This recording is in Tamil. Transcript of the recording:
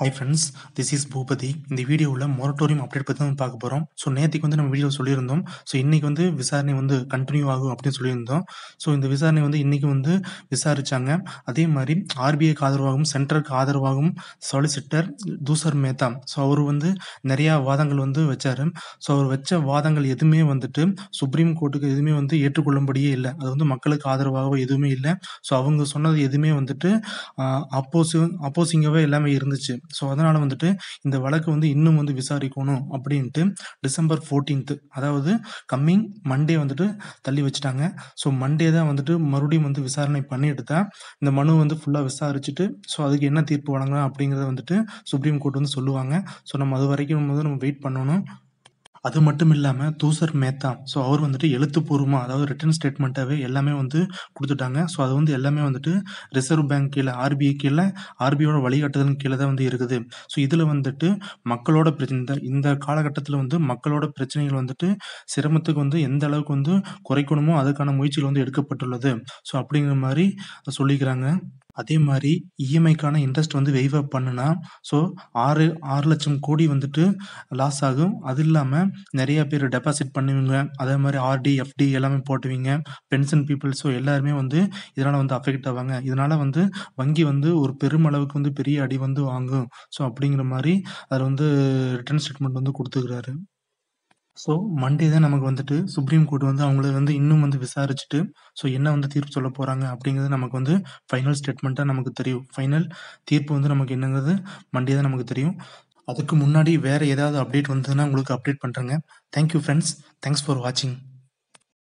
Hi friends this is Boopathi இந்த வீடியோவில் மொரட்டோரியம் அப்டேட் பற்றி தான் பார்க்க போகிறோம் ஸோ நேற்றுக்கு வந்து நம்ம வீடியோ சொல்லியிருந்தோம். ஸோ இன்றைக்கி வந்து விசாரணை வந்து கண்டினியூ ஆகும் அப்படின்னு சொல்லியிருந்தோம். ஸோ இந்த விசாரணை வந்து இன்றைக்கி வந்து விசாரித்தாங்க அதே மாதிரி ஆர்பிஐக்கு ஆதரவாகவும் சென்டருக்கு ஆதரவாகவும் சொலிசிட்டர் தூசர் மேத்தா. ஸோ அவர் வந்து நிறையா வாதங்கள் வந்து வச்சார். ஸோ அவர் வச்ச வாதங்கள் எதுவுமே வந்துட்டு சுப்ரீம் கோர்ட்டுக்கு எதுவுமே வந்து ஏற்றுக்கொள்ளும்படியே இல்லை. அது வந்து மக்களுக்கு ஆதரவாகவோ எதுவுமே இல்லை. ஸோ அவங்க சொன்னது எதுவுமே வந்துட்டு அப்போசிங் அப்போசிங்காகவே எல்லாமே இருந்துச்சு. ஸோ அதனால் வந்துட்டு இந்த வழக்கு வந்து இன்னும் வந்து விசாரிக்கணும் அப்படின்ட்டு டிசம்பர் ஃபோர்டீன்த்து அதாவது கம்மிங் மண்டே வந்துட்டு தள்ளி வச்சுட்டாங்க. ஸோ மண்டே தான் வந்துட்டு மறுபடியும் வந்து விசாரணை பண்ணிட்டு தான் இந்த மனு வந்து ஃபுல்லாக விசாரிச்சுட்டு ஸோ அதுக்கு என்ன தீர்ப்பு வழங்கலாம் அப்படிங்கிறத வந்துட்டு சுப்ரீம் கோர்ட் வந்து சொல்லுவாங்க. ஸோ நம்ம அது வரைக்கும் வந்து நம்ம வெயிட் பண்ணணும். அது மட்டும் இல்லாமல் தூசர் மேத்தா. ஸோ அவர் வந்துட்டு எழுத்துப்பூர்வமாக அதாவது ரிட்டர்ன் ஸ்டேட்மெண்ட்டாகவே எல்லாமே வந்து கொடுத்துட்டாங்க. ஸோ அது வந்து எல்லாமே வந்துட்டு ரிசர்வ் பேங்க் கீழே ஆர்பிஐ கீழே ஆர்பிஐயோட வழிகாட்டுதல் கீழே தான் வந்து இருக்குது. ஸோ இதில் வந்துட்டு மக்களோட பிரச்சனை இந்த இந்த காலகட்டத்தில் வந்து மக்களோட பிரச்சனைகள் வந்துட்டு சிரமத்துக்கு வந்து எந்த அளவுக்கு வந்து குறைக்கணுமோ அதுக்கான முயற்சிகள் வந்து எடுக்கப்பட்டுள்ளது. ஸோ அப்படிங்கிற மாதிரி சொல்லிக்கிறாங்க. அதே மாதிரி இஎம்ஐக்கான இன்ட்ரெஸ்ட் வந்து வெய்வ் அப் பண்ணுனா ஸோ ஆறு ஆறு லட்சம் கோடி வந்துட்டு லாஸ் ஆகும். அது இல்லாமல் நிறைய பேர் டெபாசிட் பண்ணுவீங்க. அதே மாதிரி ஆர்டி எஃப்டி எல்லாமே போட்டுவீங்க. பென்ஷன் பீப்புள் ஸோ எல்லாருமே வந்து இதனால் வந்து அஃபெக்ட் ஆவாங்க. இதனால் வந்து வங்கி வந்து ஒரு பெருமளவுக்கு வந்து பெரிய அடி வந்து வாங்கும். ஸோ அப்படிங்கிற மாதிரி அதில் வந்து ரிட்டர்ன் ஸ்டேட்மெண்ட் வந்து கொடுத்துக்கிறாரு. ஸோ மண்டே தான் நமக்கு வந்துட்டு சுப்ரீம் கோர்ட் வந்து அவங்கள வந்து இன்னும் வந்து விசாரிச்சுட்டு ஸோ என்ன வந்து தீர்ப்பு சொல்ல போகிறாங்க அப்படிங்கிறது நமக்கு வந்து ஃபைனல் ஸ்டேட்மெண்ட்டாக நமக்கு தெரியும். ஃபைனல் தீர்ப்பு வந்து நமக்கு என்னங்கிறது மண்டே தான் நமக்கு தெரியும். அதுக்கு முன்னாடி வேறு ஏதாவது அப்டேட் வந்ததுன்னா உங்களுக்கு அப்டேட் பண்ணுறேங்க தேங்க்யூ ஃப்ரெண்ட்ஸ் தேங்க்ஸ் ஃபார் வாட்சிங்